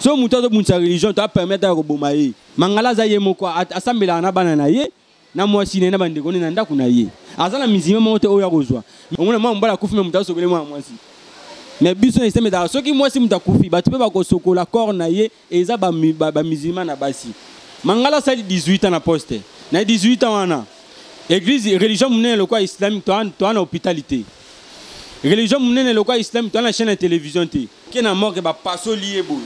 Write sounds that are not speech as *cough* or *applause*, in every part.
so moto azobundisa religion to apermettre ya koboma ye mangala aza ye moko asambelaka na bana na ye na mwasi na ye na bandeko ne na ndako na ye. Aza na mizime moko te oyo akozwa omona mwa mobali akufi me moto asokole mwana mwasi me biso eseme ezalaka soki mwasi moto akufi bato mpe bakosokola corps na ye eza bami- ba- bamisilma na basi. Mangala asali 18 ans na poste. Na 18 ans wana église religion monene lokwa islamique toa na hôpitalité. Religion monene lokwa islamique toa na chaîne ya télévision te. Ke na morke bapasoli ye boye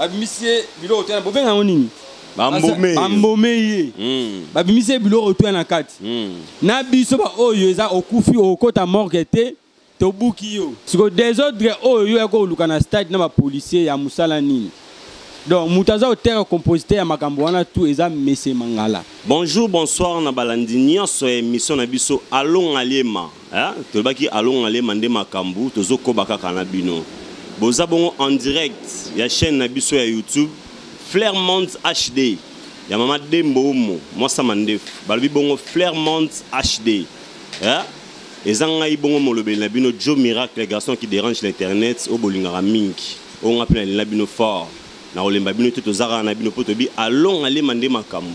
babimisi ye biloko te bobenga yango nini? Bambome. ye Mm. babimisi ye biloko na kati. Mm. na biso baoyo eza okufi okota morgue te tobuki yo. Siko desordre oyo yo yako koluka na stade na bapolisier ya mosala nini. Donc moto aza kotere compositeur ya makambo wana tu eza mese mangala. Bonjour bonsoir na balandi. Nyonso ya émission na biso alonga liema eh? tolobaki alonga liema nde makambo tozokoba kaka na bino boza bongo en direct ya chaîne na biso ya youtube flairmont hd ya mama dembo omo mwasa mandefu. Balobi bongo flairmont hd eh? eza ngai bongo molobeli na bino jo miracle garçon qui dérange l'internet oyo bolingaka mingi. Oyo nga mpe nalinga bino fort. Na kolemba bino te toza kaka na bino mpo tobi alonga lema nde makambo.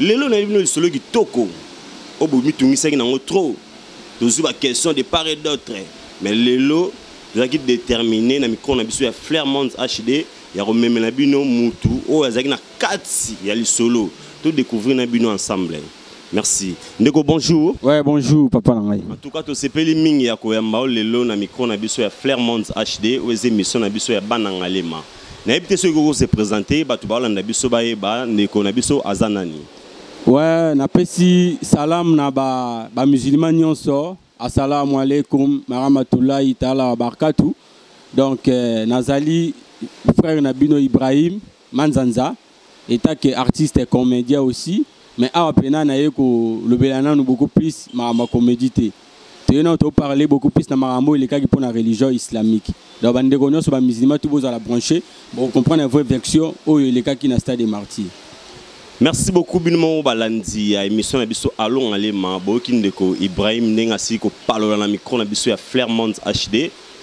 Lelo nayebi bino lisolo kitoko. Oyo bomitungisaki nango trop. Tozwi baquestion de part et d'autre. Mais lelo tozalaki déterminé na mikro na biso ya flairmont hd ya komemela bino mutu oyo azalaki na kati ya lisolo. Todécouvrir na bino ensemble. Merci. Ndeko bonjour. Ouais bonjour papa na ngai. En tout cas tosepeli mingi ya koyamba oyo lelo na mikro na biso ya flairmont hd oyo eza émission na biso ya bana ngalema. Nayebi te soki kokose présente bato baolanda biso bayeba ndeko na biso aza nani? Ouais napesi salam na ba- nyonso assalamu alaikum maramatullahi taala wabarakatu donc eh, nazali frère na bino ibrahim manzanza etake artiste et comédien aussi mais awa mpena naye kolobela nanu beaucoup plus makambo comédie te toye nano toparle beaucoup plus na makambo elekaki mpo na religion islamique. Donc bandeko nyonso bamusulman tu bozala branché bokocomprendre vrai version oyo elekaki na stade de martyr merci beaucoup bino balandi. Ya émission na biso alonga lema boyoki ndeko ibrahim ndenge asili kopalola na micro na biso flairmont hd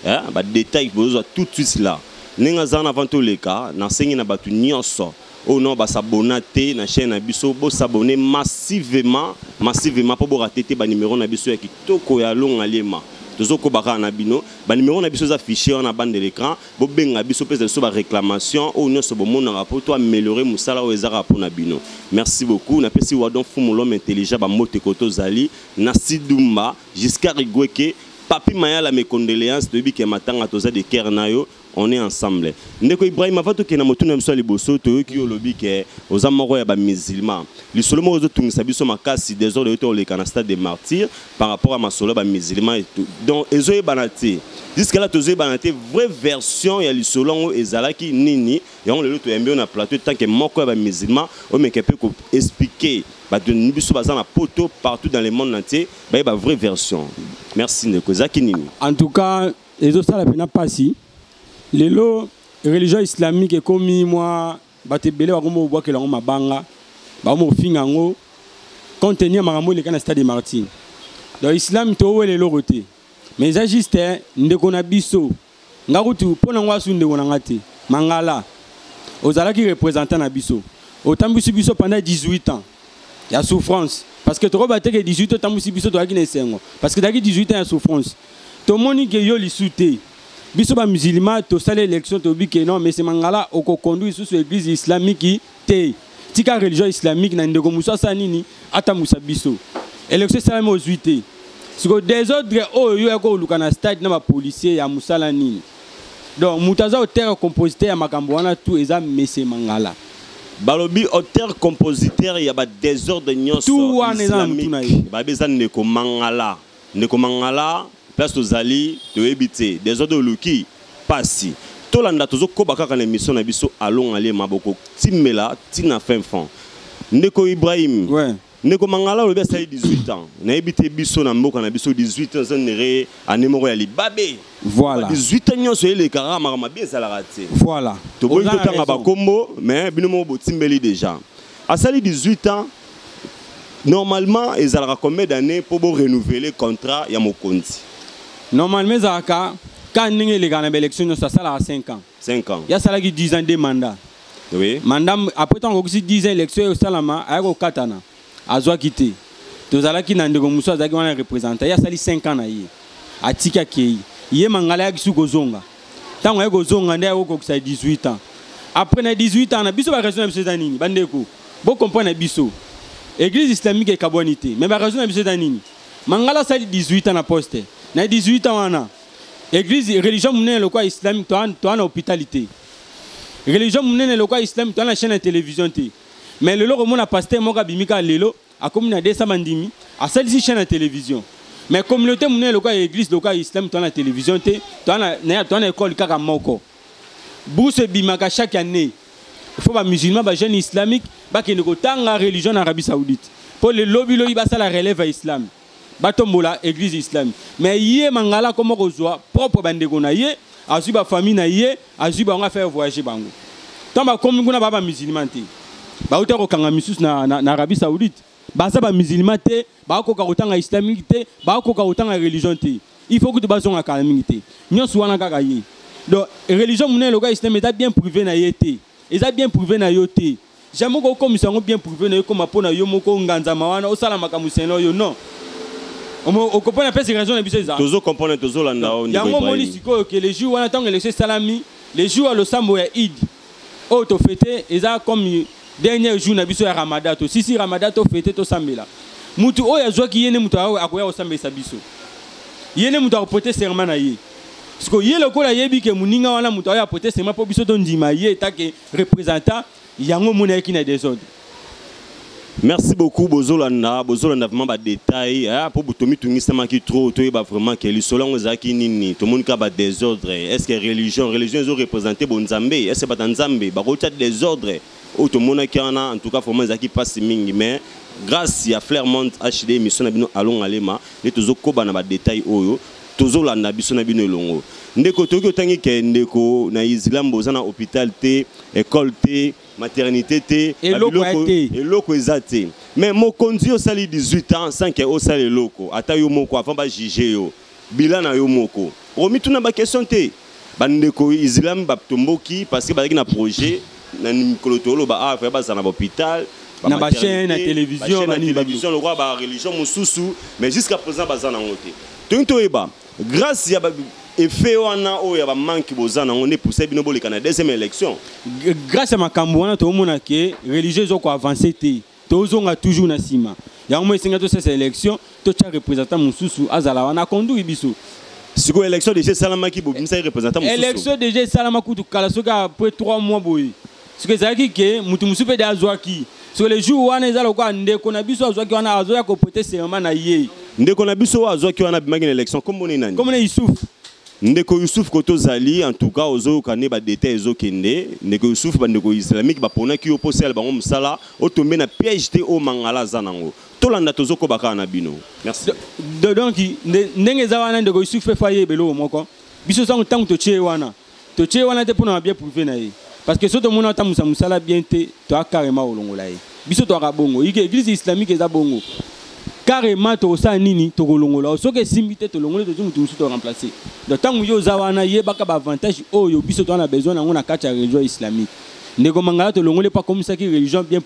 eh, badetail bozozwa tout de suite là. Ndenge aza na avant toleka nasengi na bato nyonso oyo no basabona te na chaîne na biso bosabone massivement massivement mpo borate te banimero na biso ya ya alonga lema tozokoba kaka na bino. Banimero na biso eza fichier wana na bande de l'écran bobenga biso mpe biso baréclamation oyo nyonso bomonaka mpo to améliorer mosala oyo ezaka mpo na bino. Merci beaucoup. Napesi wadon fumu l'homme intelligent bamoteko tozali. Na sidumba jusqu'à rigweke papi mayala mes condoléances toyebi ke matanga toza de cœur na yo on est ensemble. Ndeko ibrahim ava tokende motuna na biso ya liboso toyoki yo olobi ke oza moko ya bamusulman lisolo moko ezotungisa biso makasi desordre oyo toleka na stade de martyr par rapport masolo ya bamusulman et tout. donc ezoyebana te. Jusque là tozoyebana te vraie version yango ezalaki nini. Toyambi oyo na plateau moko omeke mpe koexplike bato biso baza na poto partout dans le monde entier bayeba vraie version. Merci ndeko ezalaki nini en tout cas ezosala mpena mpasi lelo religion islamique ekomi mwa bato ebele bakoma kobwakela yango mabanga bakoma kofinga yango contenu ya makambo eleka na stade de martyr donc islam towela eloko te mais eza juste ndeko na biso. Nga kutu mpo nango asu ndeko na mangala. Ozalaki na biso. Otambwisi biso pendant 18 ans ya souffrance. Parce que te ke 18 otambwisi biso tozalaki na esengo parce que tozalaki 18 ans ya souffrance. Tomoni ke yo lisu te biso bamusulman tosala élection toyebi ke non mese mangala okokonduire lisusu église islamique te. Tika religion islamique na ndeko mosu asala nini atambwisa biso. Élection esalami ozwi te siko desordre oyo yo yako koluka na stade na bapolisier ya mosala nini. Donc moto aza kotere compositeur ya makambo wana tu eza mese mangala balobi auteur compositeur ya badésordre nyonso Tu wana eza na islamique. mutu na ye. bayebi eza ndeko mangala ndeko mangala place tozali toyebi te désordre oluki pasi tolanda tozokoba kaka na émission na biso alonga lema bokotimela ntina fin fond ndeko ibrahim ouais. Ndeko mangala olobi asali 18 ans. Nayebi te biso na mboka na biso 18 ans eza ndere ane moko ya libabe. Voilà. 18 ans nyonso elekaka makambo mabe ezalaka te. Voilà. Toboyi totanga bakombo mais bino moko botimbeli déjà. Asali 18 ans normalement ezalaka combien d'année mpo borenouveler contrat ya mokonzi? Normalement ezalaka ka ndenge eleka na baélection nyonso asalaka 5 ans. 5 ans. Ye asalaki 10 ans de mandat oui. Mandat après ntango okokisi 10 ans élection kokatana azwaki te tozalaki na ndeko mosusu azalaki wana représentant ye asali 5 ans na ye. Atiki akei. Ye mangala ayaki su kozonga. Ntango ayaki kozonga nde ayaki kokokisa 18 ans. Après na 18 ans na biso baraison na biso eza nini? Bandeko bocomprendre na biso. Église islamique ekabwani te. Mais baraison na biso eza nini? Mangala asali 18 ans na poste. Na 18 ans wana église religion monene lokwa islamique toa na hôpital te. Religion monene lokwa islamique toa na chaîne ya télévision mais lelo komona paster moko abimi kaka lelo akomi na 200 bandimi asalisi chaîne ya télévision. Mais communauté monene lokwa église lokwa islamique toa na télévision te toa na école kaka moko. Bourse ebimaka chaque année. Fo bamusulman bajeune islamique bakende kotanga religion na arabie saoudite. Mpo lelobi loyi basala relève ya islam. Batombola église islamique mais ye mangala akoma kozwa propre bandeko na ye azwi bafamille na ye azwi bango afere voyage bango. Ntango bakomi kuna baa bamusulman te bauta kokanga misusu na, na, na arabie saoudite. Baza bamusulman te bakoka kotanga islamique te bakoka kotanga religion te. Il faut kutu bazonga kala mingi te. Nyonso wana kaka ye. Donc religion monene lokola islam eza bien privé na ye te. Eza bien privé na yo te. Jamai kokomisa yango bien privé na yo koma mpo na yo moko nganzama wana osala makambo sene oyo non. Okopona mpesi raison na biso eza tozokomprendre tozolanda yango omoni sikoyo ke le jour wana ntango élection esalami le jour ya losambo ya id. Oyo tofete eza comme dernier jour na biso ya ramada tosisi ramada tofete tosambela mutu oyo azwaki ye nde mutu akoya kosambelisa biso. Ye nde mutu akopote serment na ye. Siko ye lokola ayebi ke moninga wana moto oyo apote serment mpo biso tondima ye etake représentant yango moni ayaki na désordre. Merci beaucoup bozolanda bozolanda vraiment badetail mpo tomitungisamaki trop toyeba vraiment ke lisolo yango ezalaki nini tomoni kaka badésordre est ce que religion religion ezoreprésente bonzambe? Est ce bata nzambe? Bakotia désordre oyo tomonaki wana en tout cas vraiment ezalaki mpasi mingi. Mais grâce ya flairmont hd émission na bino alongalema nde tozokoba na badetail oyo tozolanda biso na bino elongo. Ndeko toyoki otangi ke ndeko na islam boza na hôpital te école te maternité te eloko eza te. Mais mokonzi osali 18 ans sans ke osala eloko. Ata yo moko avant bajuge yo. Bila na yo moko. Okomituna baquestion te. Bandeko islam batomboki parce que bazalaki na projet na mikolo toloba awa bazala na bahôpital na bachaîne na télévision télévision lokwa bareligion mosusu. Mais jusqu'à présent baza nango te. Toyingi toyeba grâce ya effet wana oyo ya bamanke boza nango nde pousse bino boleka na deuxième élection. Grâce ya makambo wana tomona ke religieux ezokoavance te. Tozonga toujours na nsima. Yango mo esenga tosesa élection totya représentant mosusu azala wana akondui biso. Sikoyo élection déjà esalamaki représentant mosusu. Élection déjà esalama kutu kala soki après 3 mois boye soki ezalaki ke motu mosusu mpe de azwaki. Soki le jour wana eza lokola ndeko na biso azwaki wana azoya koprete serment na ye. Ndeko na biso oyo azwaki wana abimaki na élection komboni nani? Komona yusufu ndeko yusufu koto ozali en tout cas ozoyoka nde badetail ezokende. Ndeko yusufu bandeko islamike baponaki yo mpo osala bango mosala otombe na piège te oyo mangala aza nango. Tolanda tozokoba kaka na bino. Merci. Donc ndenge eza wana ndeko yusufu efa ye beloko moko. Biso sango ntango totie wana. Totie wana te mpona mabien privé na ye parce que so tomona otambusa mosala bien te toya carrément kolongola ye. Biso toyaka bongo. Ike église islamique eza bongo. Carrément tokosala nini tokolongola. Soki esimbi te tolongoli tozwi motu mosusu toremplace donc ntango yo oza wana yebaka baavantage oyo biso toza na besoin nango na kati ya religion islamique. Ndeko mangala tolongoli mpo religion bien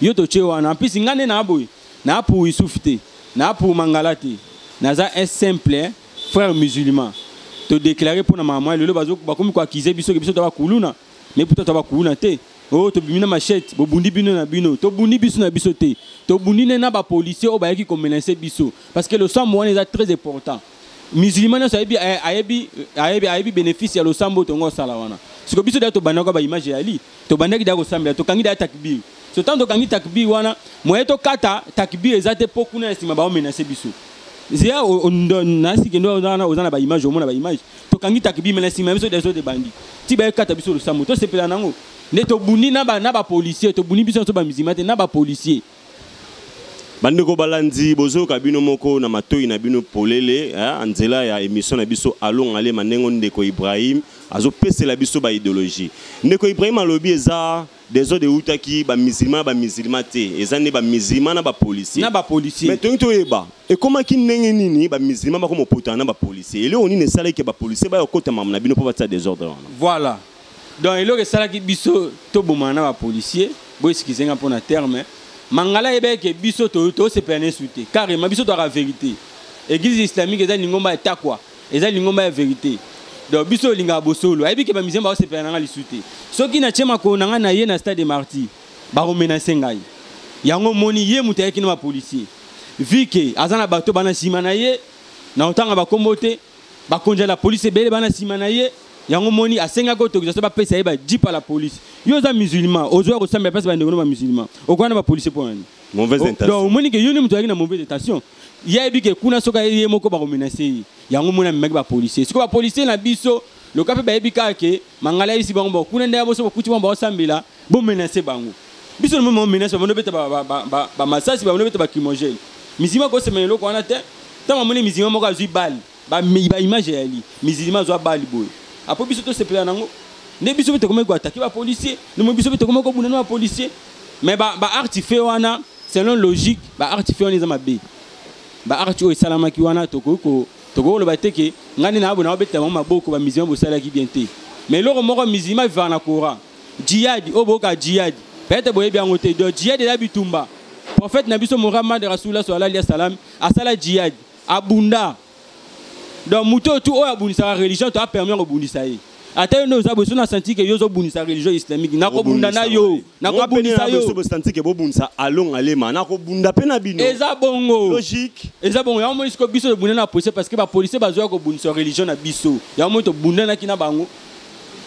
yo totie wana. Ampisi ngai nde naa pour naza un simple frère musulman. Todéclare mpo na mama lelo bakomi koakize biso ke biso to bakuluna me puta to bakuluna te oyo tobimi na machete bobundi bino na bino. Tobundi biso na biso te tobundi nde na bapolisier oyo bayaki komenase biso. Parce que losambo wana eza très important. Musulman nyonso ayebi ayebi ayebi ayebi bénéfice ya losambo tongo osala wana siko biso da tobandaki baimage ya li tobandaki da kosambela tokangi da takbir. So ntango tokangi takbir wana. Moye tokata takbir eza te mpo kuna ya nsima baomenace biso zia nasike ndo oza na baimage omona baimage tokangi takbir me na nsima biso deso tebandi ti bayekata biso losambo tosepela nango nde tobundi na bapolisier tobundi biso nyonso bamizima te na bapolisier bandeko balandi bozoyoka bino moko na matoi na bino polele eh, nzela ya émission na biso alongalema ndenge ndeko ibrahim azopesela biso baidéologie ndeko ibrahim alobi eza desordre eutaki bamisilima na bamisilima te. Eza nde bamisilima na bapolisier na bapolisier mais tongi toyeba ekomaki ndenge nini bamisilima bakoma opotana na bapolisier eloko nini esalaki bapolisier baya kokotama na bino mpo batia désordre wana. Voilà. Donc eloko esalaki biso tobomana na bapolisier boeskizenga mpona terme. Mangala yebeke biso tosepela na esu te. Carrément biso toyaka vérité. Église islamique eza lingomba etakwa eza lingomba ya vérité donc biso olingaka bosolo. Ayebi ke bamizembo baosepela na nga lisu te soki natie makolo na ngai na ye na stade de martyr bakomenase ngai. Yango moni ye moto ayaki na bapolisier vi ke aza na bato bana nsima na ye na otanga bakombo te bakonzela polisi ebele bana nsima na ye. Yango moni asengaki autorisation bapesa ye bajip à la police. Yo oza musulman ozwa kosambela mpasi bandeko no bamusulman okoka na bapolisier mpo nani mauvaise intention. omoni ke yo nde moto ayaki na mauvaise intention ye ayebi ke kuna soki ye moko bakomenase ye yango moni amemaki bapolisier sikoyo bapolisier na biso loka mpe bayebi kaka ke mangala yebisi bango bao kuna nde boso bokuti bango baosambela bomenase bango. Biso nomo baomenase bamoni obeta bamasasi bamoni obeta bacrimogène misima kosemela eloko wana te ntango amoni misima moko azwi bale baimage yali misima azwa bale boye. Apo biso tosepela nango nde biso mpe tokomaki koatake bapolisier nomo na baarti oyo esalamaki wana tokoki koloba te ke ngai nde naabona babetela bango maboko bamizima bosalaki bien te. Mais eloko moko mizima vivaka na courant jihadi oyo boyoka jihadi peut-être boyebi yango te. Donc jihadi eza bitumba. Prophète na biso mohamad rasulullah sallallahu alaihi wasallam asala jihadi abunda. Donc moto oyo tu oyo abundisaka religion to apermis kobundisa ye ata yo nde oza boye so nasanti ke yo ozobundisa religion islamique. Nakobunda na yo nakobundisa yo. Bosanti ke bobundisa alongalema nakobunda mpe na bino. Eza bongo. Logique. Eza bongo. Yango moni siko biso tobunda na policier parce que bapolicier bazwaka kobundisa religion na biso. Yango moni tobundanaki na bango.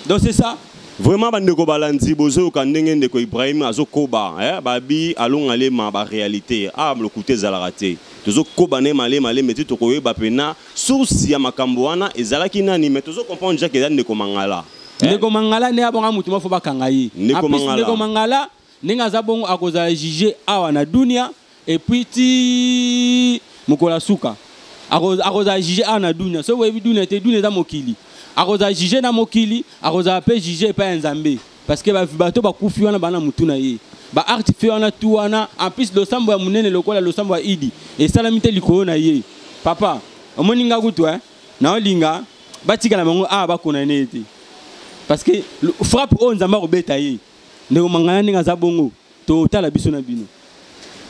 Donc c'est ça. Vraiment bandeko balandi bozoyoka ndenge ndeko ibrahim azokoba eh? babi baréalité lokuta ezalaka te tozokoba ne malemalema te tokoyeba mpena source ya makambo wana ezalaki nani? Me tozokomprendre jake eza ndeko mangala. Ndeko mangala nde abonga mutu mafo bakanga ye Ndeko Mangala. ndenge aza bongo akozala juge awa na dunia epuis ti mokolo asuka Ako- akozala juge awa na dunia. Soki boyebi dunia te dunia eza mokili. Akozala juge na mokili akozala mpe juge epai ya nzambe. Parce que bato bakufi wana bana mutu na ye baartife wana tu wana. En plus losambo ya monene lokola losambo ya idi esalami te likolo na ye. Papa omoni nga kutu eh? naolinga batikala bango awa bakona ne ye te parce que frappe oyo nzambe akobeta ye ndeko mangana ndenge aza bongo totala biso na bino.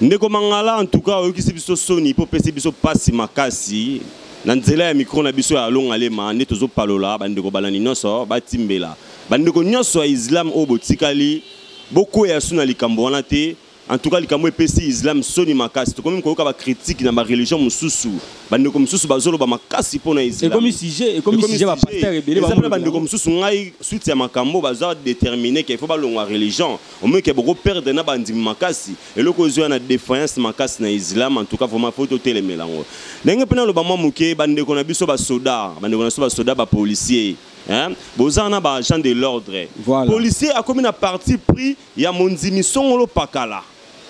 Ndeko mangala cas oyokisi biso soni mpo opesi biso mpasi makasi. Na nzela ya mikro na biso ya alongalema nde tozopalola bandeko balandi nyonso batimbela. Bandeko nyonso ya islam oyo botikali bokwea su na likambo wana te. En tout cas likambo epesi islam soni makasi. Tokomi koyoka bakritike na bareligion mosusu. Bandeko mosusu bazoloba makasi mpo na islam. Ekomi sujet ekomi Ekomi sujet bapaster ebele eza mpe bamoloba bandeko mosusu ngai suite ya makambo baza détermine ke ifo balongwa religion. Omoki bokoperdre na bandimi makasi. Eloko ezwa na défaillance makasi na islam en tout cas vraiment fo totelemela yango. Ndenge mpe naloba mwa moke bandeko na biso basoda bandeko na biso basoda bapolisier Hein? boza na baagent de l'ordre. Voilà. policier akomi na parti pris ya mondimi songolo pakala.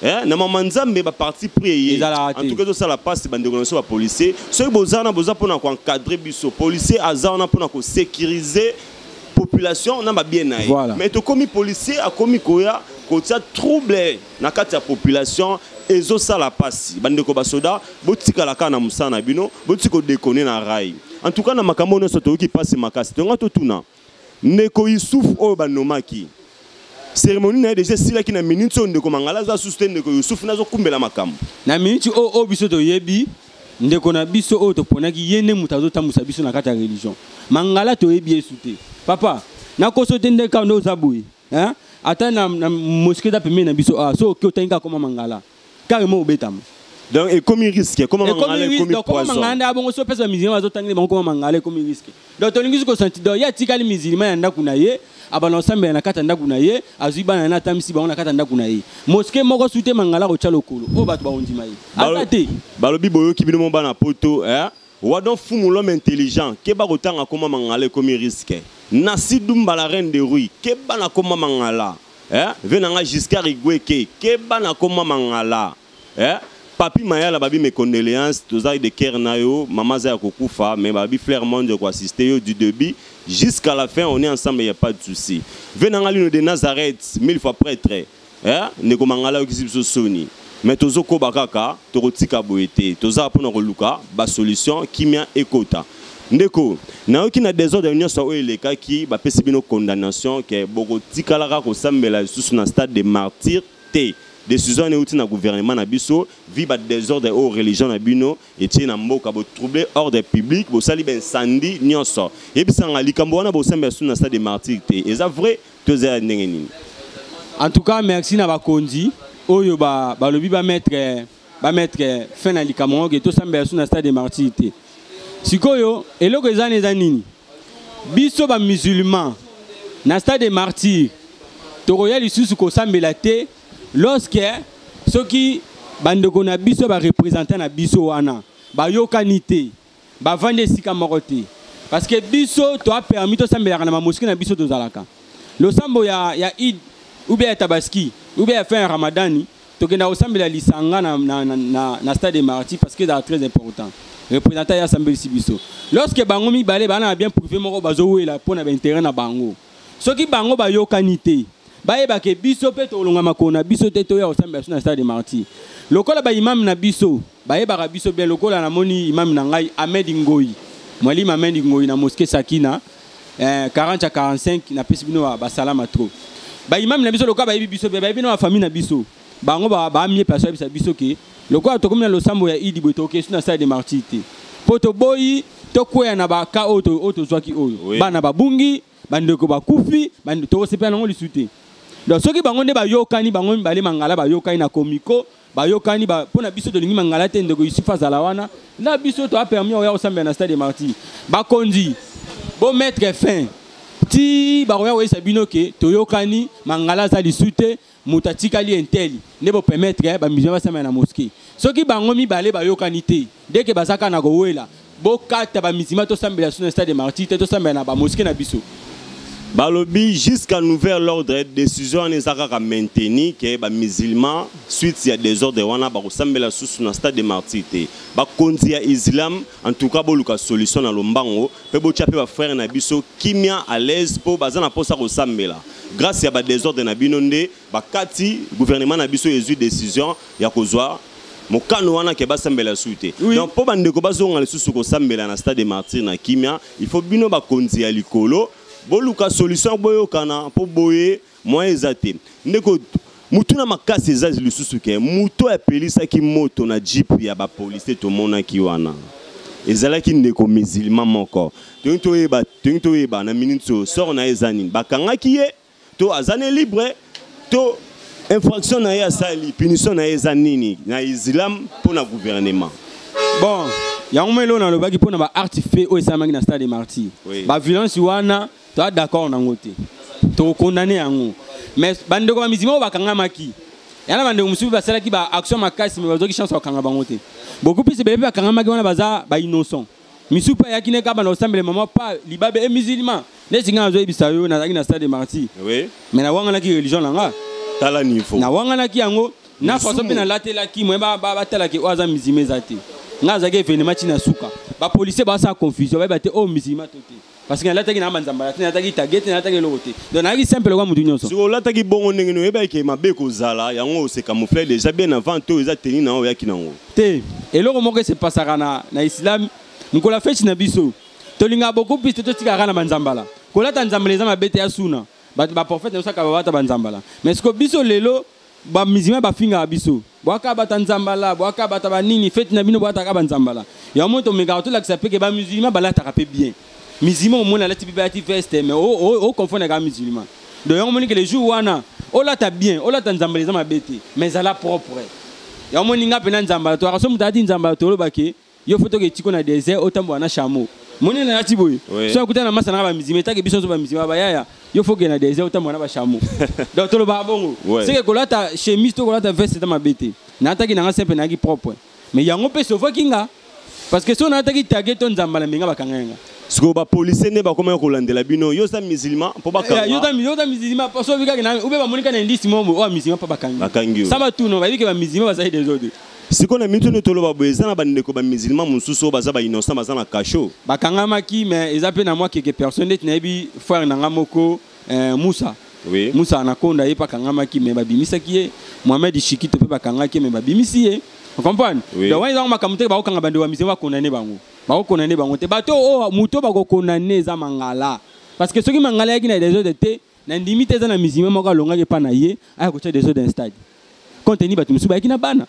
Eh, na mama nzambe baparti pris eye cas ezosala mpasi bandeko na biso bapolisier soki boza wana boza mpona koencadre biso policier aza wana mpona kosécurize population na babie na ye Voilà. mais tokomi policier akomi koya kotia trouble na kati ya population ezosala mpasi bandeko basoda botikala kaka na mosala na bino botika kodekone na rai en tout cas na makambo nyonso toyoki mpasi makasi. Tonga totuna. Ndeko yusufu oyo banomaki. Cérémonie na ye deja esilaki na minute oyo ndeko mangala aza susu te ndeko yusufu nazokumbela makambo. Na miniti oyo oyo biso toyebi ndeko na biso oyo toponaki ye nde moto azotambusa biso na kati religion. Mangala toyebi yesu te. Papa nakoso te nde kaka nde oza boye hein? ata na, moske eza pembeni na biso awa so oke otangi kaka koma mangala carrément obetama donc ekomi risque ekoma mangala ekomi koma mangala poison nde abongo so opesa bamizilima bazotangeli bango koma mangala ekomi riske donc tolingi so kosanti donc ye atikali mizilima ya ndako na ye abana kosambela na kati ya ndako na ye azwi bana na atamisi bango na kati ya ndako na ye moske moko su te mangala kotya lokolo oyo bato bakondima ye aza te balobi boyoki bino mo bana poto eh? wadon fumu l'homme intelligent kotanga koma mangala ekomi risque nasi dumba la reine de rui keba na koma mangala eh? ve nanga giscard igweke keba na koma mangala eh? Papi mayala babi mes condoléances. Tozali de cœur na yo mama aza ya kokufa mais babi flair monde koassiste yo du début jusqu'à la fin. On est ensemble y a pas de souci. Venanga lino de nazareth mille fois prêtre ndeko mangala oyokisi biso soni mais tozokoba kaka tokotika boye te tozala mpona koluka basolution kimia ekota ndeko nayoki na désordre nyonso oyo elekaki bapesi bino condamnation ke bokotikalaka kosambela lisusu na stade de martyr te décision wana euti na gouvernement na biso vi badésordre oyo religion na bino etie na mboka botrouble ordre public bosali baincendie nyonso. Yebisanga likambo wana bosambela lisusu na stade de martyr te. Eza vrai to eza ya ndenge nini. En tout cas merci na bakonzi oyo ba- balobi bametre bametre fin na likambo ngo ke tosambela so na stade de martyr te. Sikoyo eloko eza na eza nini? Biso bamusulman na stade de martyr tokoya lisusu kosambela te lorsque soki bandeko na biso barepresentant na biso wana bayokani te bavandi esika moko te parce que biso toapermis tosambelaka na bamoski na biso tozalaka. Losambo ya, ya id ubie ya tabaski ubie ya fin ya ramadani tokenda kosambela lisanga na, na, na, na, stade de martyr parce que ezala très important. Représentant ya asambelisi biso. Lorsque bango mibale bana na bien privé moko bazowela mpo na baintérêt na bango. Soki bango bayokani te bayeba ke biso mpe tolonga makolo na biso te toya kosambela biso na stade de martyr lokola baimame na biso bayebaka biso bien. Lokola namoni imame na ngai amed ngoi mwalimu amed ngoi na moske sakina eh, 40 ya 45 napesi bino ba- basalama trop. Baimame na biso lokola bayebi biso bien bayebi na bafamille na biso. Bango ba- baamie place bayebisa biso ke lokola tokomi na losambo ya idi boye na stade de martyr te. Mpo toboyi tokweya na baka oyo tozwaki bana babungi bandeko bakufi tokosepela nango lisu te donc soki bango nde bayokani bango mibale mangala bayokani na komiko bayokani ba- mpo na biso tolingi mangala te ndeko yusufu azala wana. Na biso toapermis oya kosambela na stade de martyr bakonzi bomettre fin. Ti bakoya koyesa bino ke toyokani mangala aza lisu te moto atikali enteli nde bopermettre bamusulman basambela na moske soki bango mibale bayokani te ndeke baza kaka na kowela bokata bamusulman tosambela so na stade de martyr te tosambela na na biso balobi jusqu'à nouvel ordre décision wana eza kaka mainteni ke bamusulman suite ya désordre wana bakosambela susu na stade de martyr te bakonzi ya islam en tout cas boluka solution na lombango. Mpe botya mpe bafrère na biso kimia à l'aise mpo baza na mposa kosambela grâce ya badésordre na bino nde bakati gouvernement na biso ezwi décision ya kozwa mokano wana ke basambela su te donc mpo bandeko bazonga lisusu kosambela na stade de martyr na kimia. Il faut bino bakonzi ya likolo boluka solution boyokana mpo boye moyen eza te ndeko mutu na makasi eza lisusu ke moto apelisaki moto na jip ya bapolisier tomonaki wana. Ezalaki ndeko musulman moko tongi toyeba tongi toyeba na oyo sor na ye eza nini bakangaki ye to aza ne libre to infraction na ye asali punition na ye eza nini na islam mpo na gouvernement. Bon yango mele oyo nalobaki mpo na baartife oyo esalamaki na stade baviolence wana toa d'accord nango te tokokondane yango. Mais bandeko bamizima oyo bakangamaki. Yana bandeko mosusu basalaki baaction makasi me bazwaki chance bakanga bango te. Beaucoup plus ebele mpe bakangamaki wana baza bainnocent misusu mpe ayaki ne kaka banda kosambela mama pa libabe e musulman. Nde singa nazoyebisa yo nazalaki na stade oui. Mais nawanganaki religion na nga tala niveau. Nawanganaki yango. Na façon mpe nalatelaki moye ba- ba- batalaki oyo aza musulman eza te. Nga azalaki événement ti na suka bapolisier basala confusion bayeba te oyo musulman to te parce que nalataki na banzambala te nalataki tage te nalataki eloko te. Donc nayaki simple lokwa motu nyonso. Soki olataki bongo ndenge nini oyebaki ke mabe kozala yango osekamoufle déjà bien avant to eza teni na oyo oyaki nango te eloko moko esepasaka na, na islam. Mikolo ya feti na biso. Tolingaka beaucoup plus te totikaka na banzambala kolata nzambala eza mabe te ya suna. Bato baprofete nyosaka babata banzambala mais siko biso lelo bamizima bafingaka biso. Bwaka bata nzambala bwaka bata banini feti na bino bwataka banzambala yango mo tomekaka tolakisa mpe ke bamusulman balataka mpe bien musulman omoni alati mpe bayati veste mais oconfondaka musulman. Donc yango moni ke le jour wana olata bien olata nzambala eza mabe te mais ezala propre yango moni nga mpena nzambala toyaka so moto alati nzambala tolobake yo fo toke etiko na désert otambola na chameau. Moni nalati boye so akuta na masa nanga bamizima etake biso nyonso bamizima bayaya yo fo okende na désert otambola na bachameau donc tolobaka bongo seke kolata chemise to kolata veste eza mabe te naataki nanga nayaki propre mais yango mpe sofaki nga parce que so naataki tage to nzambala menga bakanga yanga sikoyo bapolisier nde bakomaki kolandela bino yo oza musulman mpo bakanga yota mizilima sobi kaka na ube bamonika na indisi momo oyo mizilima mpa bakangi Bakangi yo. sa batuno bayebi ke bamizilima bazali des autres sikoyo na miniti oyo toloba boye eza na bandeko bamusulman mosusu oyo baza bainnocent baza na kasho bakangamaki mais eza mpe na mwa keke personne neti nayebi frère na nga moko eh, musa musa anakonda ye mpe akangamaki me babimisaki ye. Mohamed shikito mpe bakangaki ye me babimisi ye ocomprendre Oui. donc wana ezango makambo te bakokanga bandeko bamisio bakondane bango bakokondane bango te bato oyo moto oyo bakokondane eza mangala. Parce que soki mangala yaki na desordre te na ndimi te eza na misime moko alongaki epa na ye aya kotya desordre stade. Conteni bato mosusu bayaki na bana.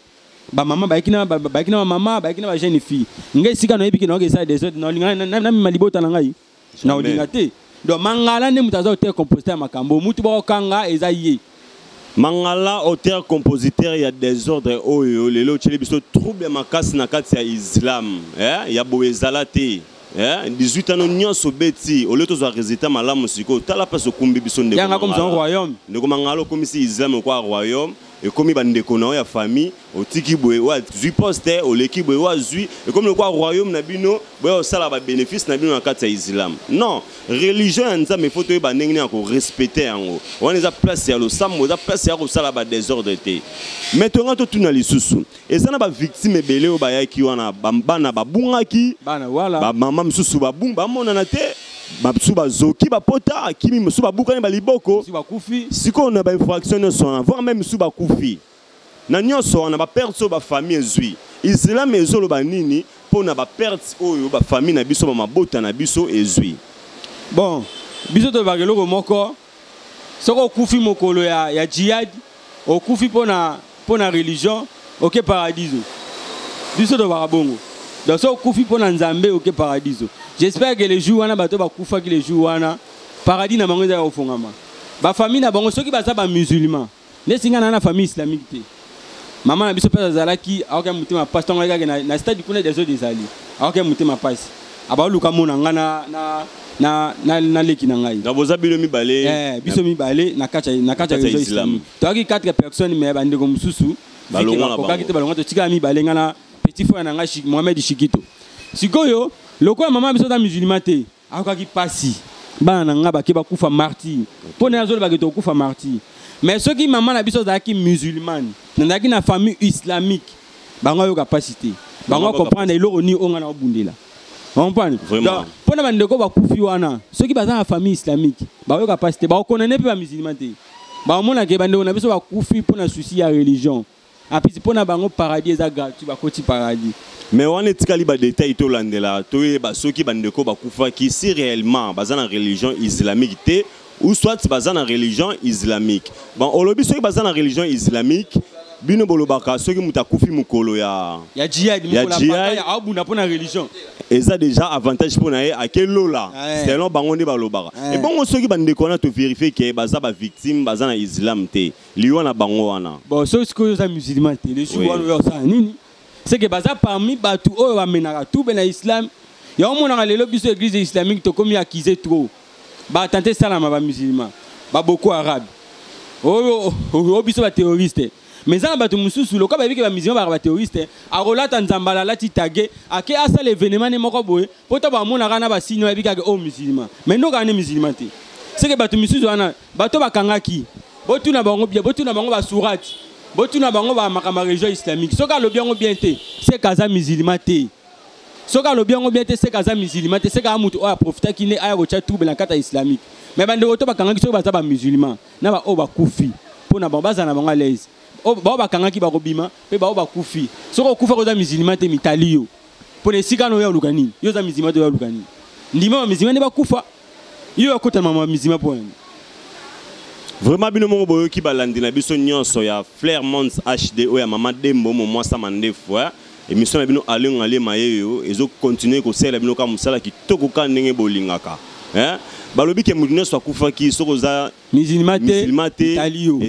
Bamama bayaki na bamama bayaki na bajeune fille. Ngai esika nayebiki naoki esala desordre namema libota na ngai. Na olinga te. Donc mangala nde moto aza kote composite ya makambo. Bakokanga eza ye mangala auteur compositeur ya désordre oyo lelo otyeli biso trouble makasi na kati ya islam eh? ya boye ezala te eh? 18 ano nyonso obeti olio tozwa résultat malamu sikoyo tala mpasi okumbi biso ndeko mangala. okomisi islam okwa royaume ekomi bandeko na yo ya famille otiki boye oyo azwi poste oleki boye oyo azwi. Ekomi lokwa royaume na bino boye osala babénéfice na bino na kati ya islam. Non religion ya nzambe fo toyeba ndenge nini ya korespecte yango. Wana eza place ya losambo eza place ya kosala badésordre te. Mai tonga totuna lisusu eza na bavictime ebele oyo bayaki wana. Ba- bana babungaki bamama mosusu bamonana te basusu bazoki bapota akimi mosusu babukani baliboko. Si sikoyo na bainfraction nyonso wana voire même misu bakufi. Na nyonso wana baperte oyo bafamille ezwi. Islam ezoloba nini mpo na baperte oyo bafamille na biso bamabota na biso ezwi. Bon biso tobaka eloko moko. Soki okufi mokolo ya, ya jihad okufi mpona mpona religion oke paradiso. Biso tobaka bongo donc soki okufi mpona nzambe oke paradiso j'espère que le jour wana bato bakufaki le jour wana. Paradis na bango ezaka kofungama. Bafamille na bango soki baza bamusulman nde singa na na famille islamique te mama na biso mpe azalaki aoke motema mpasi ntango ayekaki na, na stade kuna deso ezali aoke motema mpasi abaoluka mona nga na, na, na, na, na leki na ngai. Na boza bino mibale Eh, biso mibale na kati na kati ya kati ya réseau Islam. islamique. Toyaki 4 personnes me bandeko mosusu Balongwa na kokaki bango. te balongwa totikala mibale nga na petit frère na ngai mohamed shikito sikoyo lokola mama biso aza musulman te akokaki pasi. Bana na ngai bake bakufa martyr. Mpo na ye azolobaki tokufa martyr. Mais soki mama na biso azalaki musulmane nazalaki na famille islamique bango ayoka pasi te. Bango akomprendre eloko nini oyo ngai na obundela. Comprendre? Donc, mpo na bandeko bakufi wana soki baza na famille islamique bayoka mpasi te. Bakokondane mpe bamusulman te. Baomonake bandeko na biso bakufi mpo na susi ya religion apesi mpo na bango paradis eza gratuit bakoti paradis. Me wana etikali badetail tolandela toyeba soki bandeko bakufaki si réellement baza na religion islamique te ou soit baza na religion islamique. Bon olobi soki baza na religion islamique bino bolobaka soki moto akufi mokolo ya ya jihad Ya mokola jihad. bataille aobunda mpo na religion eza déjà avantage mpo na ye akelola selon bango nde balobaka. Ebongo soki bandeko wana toverifie ke baza bavictime baza na islam te liwa na bango wana. Bon soki sikoyo oza musulman te le jour Oui. wana oyo osala nini? Seke baza parmi bato oyo bamenaka tube na islam. Yango omonaka lelo biso église islamique tokomi akize trop. Batante esalama bamusulman baboko arabe oyo oyo biso baterroriste mais eza na bato mosusu lokola bayebiki bamusulman baka baterroriste akolata nzambala alati tage ake asala événement ne moko boye mpo to bamonaka na basini oyebi kaka oyo musulman. Mais ndokaka ne musulman te. Seke bato misusu wana bato bakangaki botuna bango bien botuna bango basurati botuna bango bamakambo ya région islamique. Soki alobi yango bien te seke aza musulman te. Soki alobi bien te seke aza musulman te. Seke aya moto oyo aprofitaki nde aya kotya trouble na kati ya islamique. Mais bandeko to bakangaki soki baza bamusulman na baoyo bakufi mpo na bango bazala na bango alaise bao bakangaki bakobima mpe bao bakufi. Soki okufa koza musulman te mitali yo. Mpo na esika na oyo oluka nini? Yo oza musulman te oyo oluka nini? Ndima bamusulman nde bakufa. Yo okotama bamusulman mpo nani vraiment bino moko boyoki balandi na biso nyonso ya flair mons hd oyo ya mama dembo mo mwasa mandefu émission na bino alengo alema yeyo ezokontinue kosalela bino ka mosala kitoko ka ndenge bolingaka? Balobi ke moto nyonso akufaki soki oza musulman te etali yo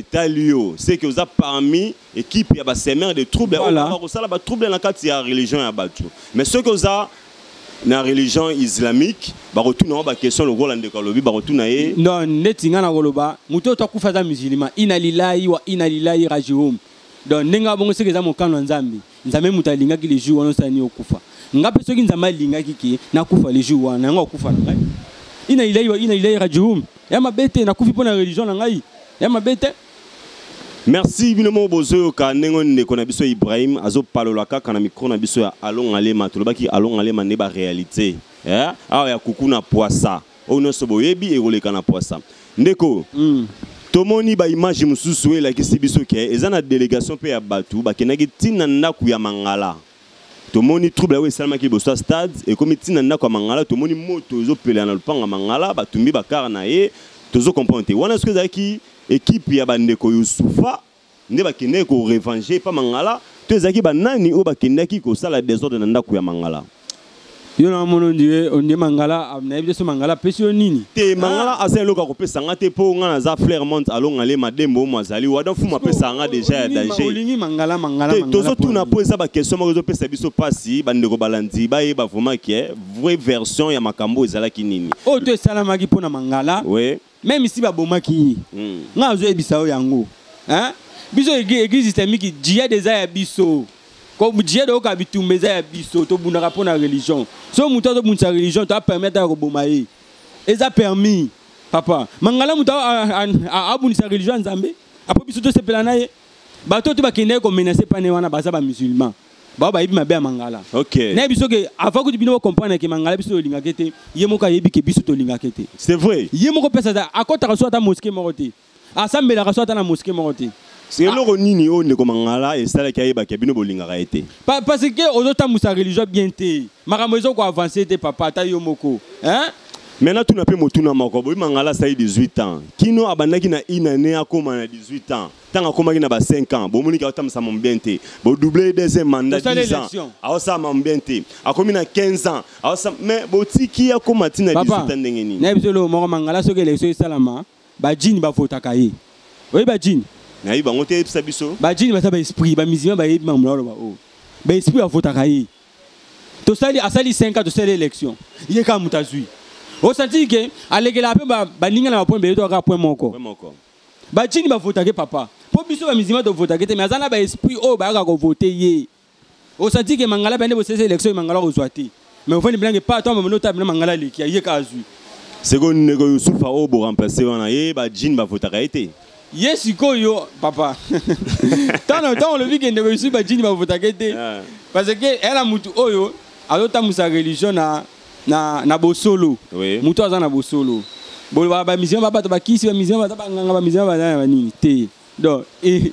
yo seke oza parmi équipe ya basemer de trouble bakosala batrouble na kati ya religion ya bato mais soki oza na religion islamique bakotuna ngo baquestion lokola ndeko alobi bakotuna ye non neti nga na koloba moto oyo toakufa aza musulman. Ina lilayi wa ina lilayi rajium donc ndenge abongo soki eza mokano ya nzambe nzambe moto alingaki le jour wana osala nini okufa nga mpe soki nzambe alingaki ke nakufa le jour wana yango akufa na ngai ina lilayi wa ina lilayi rajium ya mabe te nakufi mpo na religion na ngai. Ya mabe te merci bino moko bozoyoka ndenge ndeko na biso ibrahim azopalola kaka na mikro na biso ya alongalema tolobaki alongalema nde baréalité eh? awa ya kuku na poisa oyo nyonso boyebi ekoleka na poisa ndeko Mm. tomoni baimage mosusu oyo elakisi biso ke eza na délégation mpe ya bato bakendaki ntina ndako ya mangala tomoni trouble oyo esalamaki liboso ya stade ekomi ntina ndako ya mangala tomoni moto ezopelana na lopango ya mangala batumbi bakara na ye tozokomprendre te wana soki ezalaki ekipe ya bandeko yusufa nde bakendaki korevange epa mangala. To ezalaki banani oyo bakendaki kosala desordre na ndako ya mangala yo na mona mangala ah, nayebi te so mangala apesi yo nini? Te mangala aza eloko ya kopesa nga te mpo nga naza flairmont alongale madembo omo azali wada fumu apesa nga deja ya Olingi- danger. olingi mangala mangala te tozotuna mpo eza bakestion moko ezopesa biso mpasi bandeko balandi bayeba vraimen ke vraie version ya makambo ezalaki nini. Oyo to esalamaki mpo na mangala we meme si babomaki ye mm. nga azoyebisa yo yango Hein? biso église islamique jihad eza ya biso Ko- jihad oyoka bitumba eza ya biso tobundaka mpo na religion. So moto azobundisa religion to apermettre ya koboma ye eza permis papa. Mangala moto abundisa religion ya nzambe apo biso tosepela na ye bato oyo to bakendeki komenase pane wana baza bamusulman bao bayebi mabe ya mangala. Ok. Nayebi biso ke avant kuti bino bocomprendre ke mangala biso tolingaki te ye moko ayebi ke biso tolingaki te c'est vrai. Ye moko ta akɔtaka so ata moske moko te asambelaka so ata na moske moko te eloko nini oyo ndeko mangala esalaki ayebaki bino bolingaka ye te? Pa- parce ozotambusa religion bien te. Makambo ezokoavance te papa ata yo moko. Hein? maintenant tuna mpe motuna moko boyi mangala asali 18 ans. Kino abandaki na une année akóma na 18 ans. Ntango akómaki na ba 5 ans bomoniki te. Bodouble deuxième mandat Tosala 10 ans. aosala mamu bien te. Akómi na 15 ans. Mais botiki akóma ntina 18 papa ans ndenge nini? nayebi eloko moko mangala soki élection esalama bajini bavotaka ye. Oyebi bajini nayebi bango te yebisa biso? Bajini baza baesprit bamisima bayebi makambo na oloba oyo baesprit bavotaka ye tosali asali 5 ans tosali élection ye kaka moto azwi osantiki ke alekelaka mpe ba- baninga na bapoint bele to kaka point moko bajini bavotake papa. Mpo biso bamizima tovotake te me aza na baesprit oyo bayaka kovote ye osanti ke mangala bosesa élection mangala kozwa te me ofandi bilange pa to amamene ota bina mangala aleki ye ka azwi sikoyo ndeko yusufa oyo boremplace wana ye bajine bavotaka ye te ye sikoyo papa. *laughs* Ntango ntango olobi ke ndeko yusu bajini bavotake te parce que ela mutu oyo azotambusa religion na, na, na bosolo. Oui. mutu aza na bosolo. Bamizima babato bakisi bamizima baza banganga bamizima baza na banini te. Donc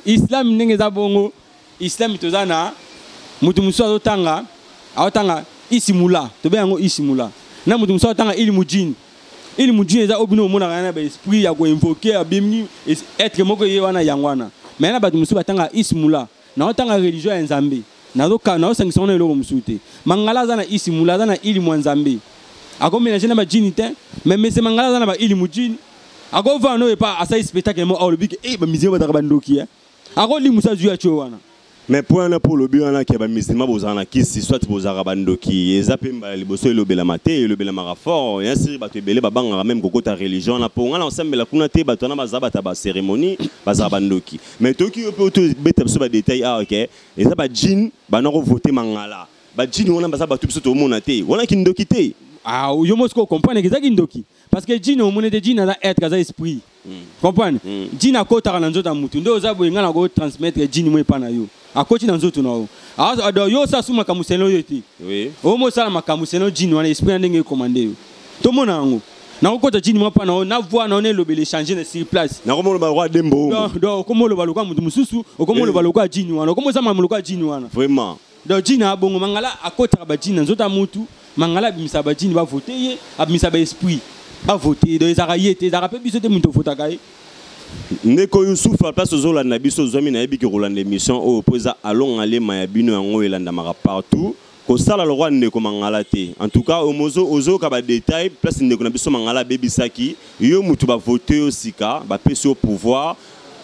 islam ndenge eza bongo islam toza na mutu mosusu azotanga aotanga isimula tobe yango isimula na mutu mosusu azotanga ilimu jini ilimu jini eza oyo bino omonaka na baesprit ya koinvoke abimi etre moko ye wana yango wana mai na bato mosusu batanga isimula naotanga religion ya nzambe. Nazoka- naosangisango na eloko mosusu te. Mangala aza na isimula aza na ilimu ya nzambe. Akomélange na bajini te mais mese mangala aza na bailimu jini akovanda no epa asali spectacle mo alobi ke e bamizima bataka bandoki e akolimusa zwi ya tio wana mais mpo wana mpo olobi wana ke bamisilema bozala na kisi soit bozalaka bandoki eza mpe mbala liboso elobelama te elobelamaka fort yasiri bato ebele babangaka meme kokota religion wana mpo nga na osambela kuna te bato wana baza bato ya baceremonie bazalaka bandoki mais toki yo mpe otobeta biso badetail awa ke eza bajine bana kovote mangala bajine wana baza bato biso tomona te wana kindoki te Ah, yo comprendre ezaki ndoki parce que aza être aza esprit comprendre? Mm. jini akotaka na nzoto ya mutu nde oza boye nga na kotransmettre jini mo epa na yo. Akoti na nzoto na yo. Ado yo osala su makambo seno oyo te oui. omo osala makambo seno jini wana esprit na ndenge ekomande yo. Tomona yango nakokota na yo. Na voi na yo na elobela échange na sur place. Nakomona baroi dembo? Donc- donc okoma oloba lokwa mutu mosusu okoma oloba lokwa jini wana okoma osala makambo lokwa jini wana vraiment. Donc abongo mangala akotaka bajini na nzoto ya mutu mangala abimisaka bajini bavote ye abimisaka baesprit bavote donc ezalaka ye te ezalaka mpe biso te mutu ofotaka ye. Ndeko yusufa place ozolanda biso ozwami nayebi ke kolanda émission oyo mpo eza alongalema ya bino yango elandamaka partout. Kosala lokwa ndeko mangala te. En tout cas omozo ozoyoka badetail place ndeko na biso mangala abebisaki yo mutu bavote yo sika bapesi yo pouvoir.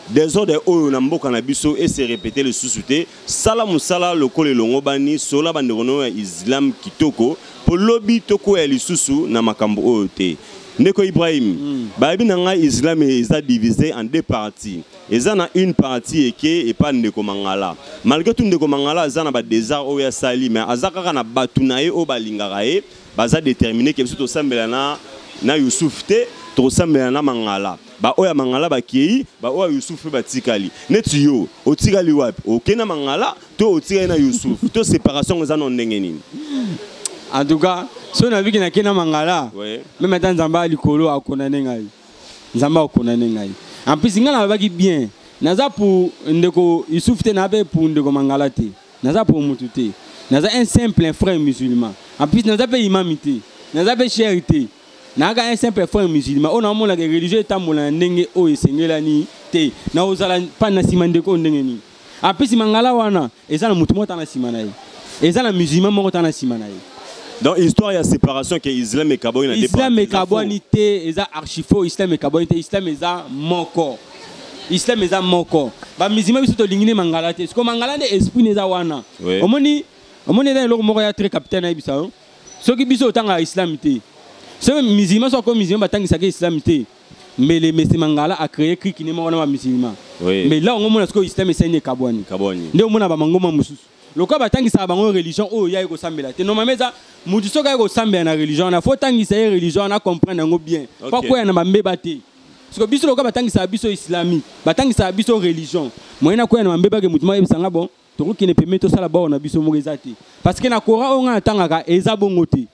Desordre oyo na mboka na biso ese répéte lisusu te. Sala mosala lokola elongo bani sola bandeko na oyo ya islam kitoko mpo lobi tokoya lisusu na makambo oyo te. Ndeko ibrahim mm. bayebi na ngai islam eza divise en deux parties. Eza na une partie eke epa ndeko mangala. Malgré tout ndeko mangala aza na badésart oyo asali mais aza kaka na bato na ye oyo balingaka ye baza détermine ke biso tosambela na, na yusuf te tokosambela na mangala. Baoyo ya mangala bakei baoyo ya yusufu mpe batikali. Neti yo otikali wapi? Okei na mangala to otikali na yusufu to séparation eza na ndenge nini en tout cas so nabiki nake na mangala meme ata nzambe ya likolo akondane ngai. Nzambe akondane ngai. En plus ngai nalobaki bien. Naza pour ndeko yusufu te naa mpe pour ndeko mangala te. Naza pour mutu te. Naza un simple frère musulman. En plus naza mpe imami te. Naza mpe chere te. Un simple frère musulman. Oyo naomonaka religieux etambola na ndenge oyo esengelani te. Na ozala mpa na nsima ndeko oyo ndenge nini. En plus mangala wana eza na mutu moko ta na nsima na ye. Eza na musulman moko ta na nsima na ye donc histoire ya séparation ke islam ekabwaki na islam ekabwani te eza archifo islam ekabwani te islam eza moko islam eza moko bamizima biso tolingi nde mangala te. Siko mangala nde esprit nde eza wana. Omoni omoni eza eloko moko ya tre capitaine ayebisa yo soki biso otangaka islam te soki mizima so akomi mizima batangisaka islam te mbele mese mangala acreye kriki nde moko wana bamizima mais la ongomona sikoyo islam ekabwani ekabwani nde omona bamangoma mosusu lokola batangisaka bango religion oyo yaye kosambela te. Normalement eza motu soki aye kosambela na religion wana fo tangisa ye religion wana comprendre yango bien. Po akwea na bambeba te. Siko biso lokola batangisaka biso islami batangisaka biso religion moye nakwea na bambeba ke motu moko ayebisanga bon tokokende peme tosala bao na biso moko eza te. Parce que na coran oyo ngai natangaka eza bongo te.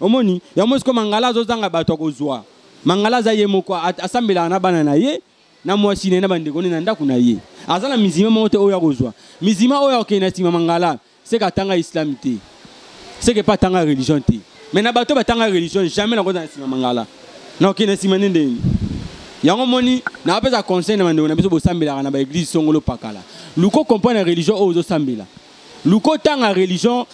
Omoni yango siko mangala azozanga bato ya kozwa. Mangala aza ye moko a- asambelaka na bana na ye na mwasi na ye na bandeko ne na ndako na ye. Aza na mizima moko te oyo ya kozwa. Mizima oyo akokende na nsima mangala seke atanga islam te. Seke mpe atanga religion te. Mais na bato batanga religion jamais nakoza na nsima mangala. Na okende na nsima nde ndeni. Yango moni napesa conseil na bandeko na biso bosambelaka na baeglise songolo pakala. Luko comprendre religion oyo ozosambela luko otanga religion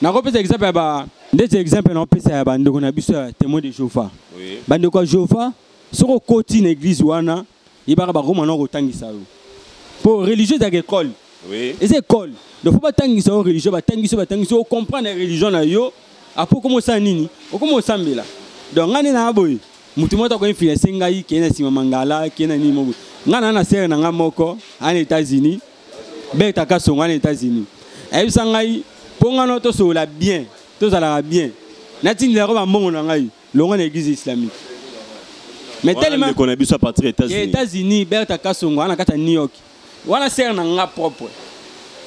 nakopesa exemple ya ba ndeti exemple nakopesa ya bandeko na biso ya témoin de Oui. bandeko ya jehova soki okoti na église wana yebaka baroma na okotangisa yo. Mpo religieux ezalaka ekole eza ekole donc fo batangisa yo religieux batangisi yo batangisi yo ocomprendre religion na yo. Apo okoma osala nini? Okoma osambela donc ngai nde na boye motu moko akoinfluence ngai kee na nsima mangala kee na nini mo boye ngai na na sere na ngai moko ana états-unis. Betaka songo ana états-unis. Ayebisa ngai mpo ngai no tosolola bien tozalaka bien. Bambongo na ngai. Longo na église islamique mais Wana tellement ndeko na biso a partir ya ya états-unis états-unis berta kasongo wana kati ya new york. Wana sere na nga propre.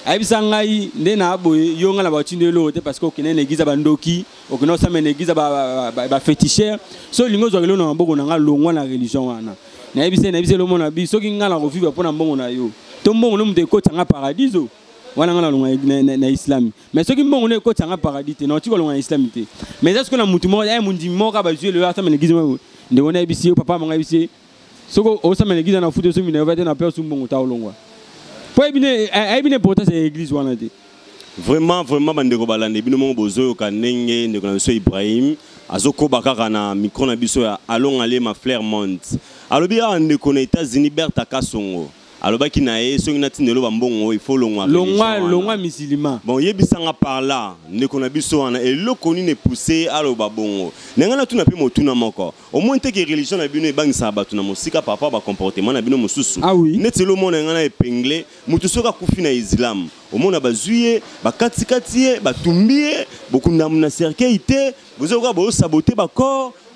Ayebisa ngai nde na boye yo ngai na batindi eloko te parce que okende na église ya bandoki okende osambela na église ya bafétichère so olingi ozwaka eloko na maboko na ngai longwa na religion wana. Nayebisa nayebisa eloko na bi soki ngai na kovivre mpo na mbongo na yo to mbongo no moto ekotanga paradiso islami mais soki mbongo no ekotanga paradis te na islami te mais eza sikoyo na mutu moko aye mundimi moko kaka bazwi eloko asambela na église moko papa manga soki soki ne ne ya église wana te vraiment vraiment ibrahim. Azokoba kaka na micro na biso ya alongalema flairmont alobi awa na états-unis alobaki na ye soki natinda eloba mbongo ifo longwa longwa religion wana. longwa musulman. Bon yebisanga par là ndeko na biso wana eloko nini epousse aloba bongo. Ndenge natuna mpe motuna moko. Omoi religion na bino ebangisaka bato na mosika par rapport bacomportement na bino mosusu. Ah neti elomona ngai na epengle moto soki akufi na islam omona bazwi ye bakatikati ye batumbi ye bokundamu na cercueil te bozokoka bozosabote bacor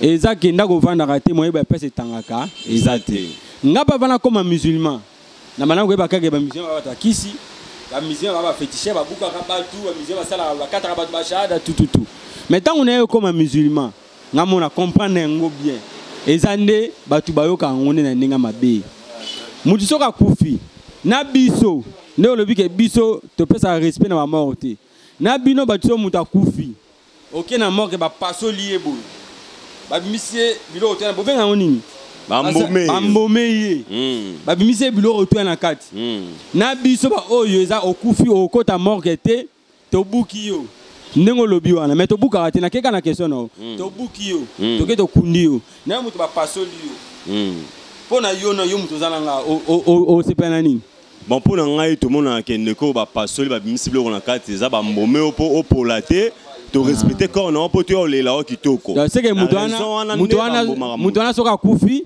eza ke ndako ovandaka te moyeba epesa etangaka eza te. Nga mpe avanda koma musulman. Na bana koyeba kaka bamusulman babato bakisi bamusulman baba bafetishe babukaka batu bamusulman basalaka bakataka bato bashahada tututu mais ntango na ye okoma musulman nga mona comprendre yango bien. Eza nde bato bayokaka yango nde na ndenge mabe. Na biso nde olobi ke biso te. Na bino bato so moto na morke bapasoli ye babimisi ye biloko toya bobenga yango nini? Bambome ye Mm, babimisi ye biloko toya na kati. Mm. na biso baoyo eza okufi okota morke te tobuki yo. Ndenge olobi wana me tobukaka te nakeka na question na yo. Mm. tobuki yo toke tokundi yo. Naye moto bapasoli yo. Mpo na yo na yo moto oza nanga osepela na nini? Bon mpo na ngai tomonaka ndeko bapasoli babimisi biloko na kati eza bambome mpo opola te torespecte corps na yo mpo to olela o kitoko seke moto wana soki akufi